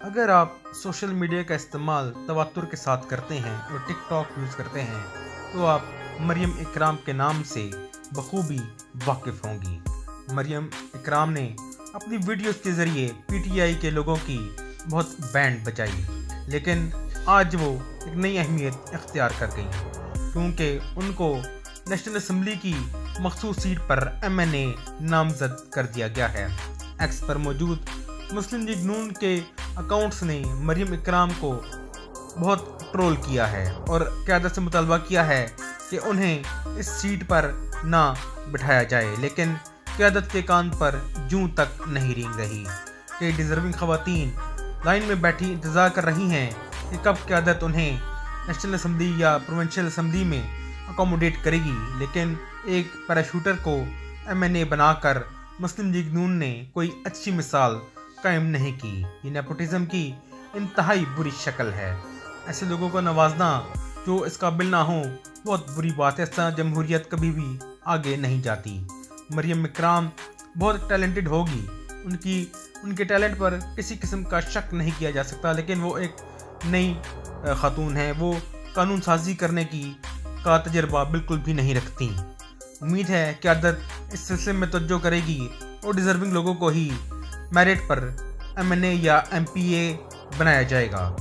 अगर आप social media का इस्तेमाल तवातुर के साथ करते हैं और टिकटॉक यूज़ करते हैं तो आप मरियम इकराम के नाम से बखूबी वाकिफ़ होंगी। मरियम इकराम ने अपनी वीडियोस के ज़रिए पीटीआई के लोगों की बहुत बैंड बचाई लेकिन आज वो एक नई अहमियत इख्तियार कर गई, क्योंकि उनको नेशनल असम्बली की मखसूस सीट पर एम एन ए नामजद कर दिया गया है। एक्स पर मौजूद मुस्लिम लीग नून के अकाउंट्स ने मरियम इकराम को बहुत ट्रोल किया है और क्यादत से मुतालबा किया है कि उन्हें इस सीट पर ना बिठाया जाए, लेकिन क्यादत के कान पर जूं तक नहीं रेंग रही। कि डिजर्विंग खवतान लाइन में बैठी इंतज़ार कर रही हैं कि कब क्यादत उन्हें नेशनल असम्बली या प्रोविंशियल असम्बली में अकोमोडेट करेगी, लेकिन एक पैराशूटर को एम एन ए बनाकर मुस्लिम लीग नून ने कोई अच्छी मिसाल कायम नहीं की, ये नेपोटिज्म की इंतहाई बुरी शक्ल है। ऐसे लोगों को नवाजना जो इस काबिल ना हो, बहुत बुरी बात है। ऐसा जमहूरियत कभी भी आगे नहीं जाती। मरियम इकराम बहुत टैलेंटेड होगी। उनकी, उनके टैलेंट पर किसी किस्म का शक नहीं किया जा सकता, लेकिन वो एक नई खातून है। वो कानून साजी करने की, का तजर्बा बिल्कुल भी नहीं रखती। उम्मीद है कि आदत इस सिलसिले में तवज्जो करेगी और डिज़र्विंग लोगों को ही मेरिट पर एम या एमपीए बनाया जाएगा।